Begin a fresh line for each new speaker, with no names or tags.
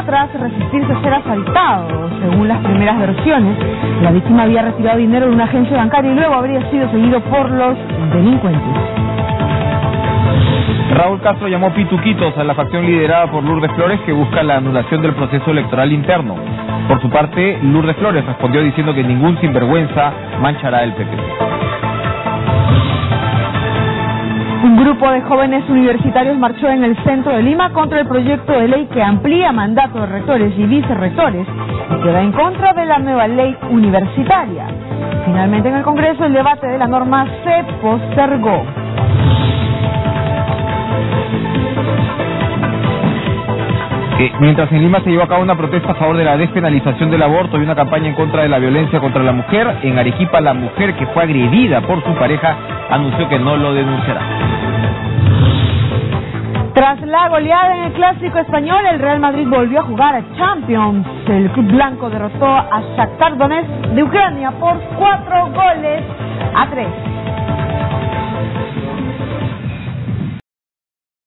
murió tras resistirse a ser asaltado. Según las primeras versiones, la víctima había retirado dinero de una agencia bancaria y luego habría sido seguido por los delincuentes.
Raúl Castro llamó pituquitos a la facción liderada por Lourdes Flores que busca la anulación del proceso electoral interno. Por su parte, Lourdes Flores respondió diciendo que ningún sinvergüenza manchará el PP.
Grupo de jóvenes universitarios marchó en el centro de Lima contra el proyecto de ley que amplía mandato de rectores y vicerrectores y que va en contra de la nueva ley universitaria. Finalmente en el Congreso el debate de la norma se postergó.
mientras en Lima se llevó a cabo una protesta a favor de la despenalización del aborto y una campaña en contra de la violencia contra la mujer, en Arequipa la mujer que fue agredida por su pareja anunció que no lo denunciará.
Tras la goleada en el clásico español, el Real Madrid volvió a jugar a Champions. El club blanco derrotó a Shakhtar Donetsk de Ucrania por cuatro goles a tres.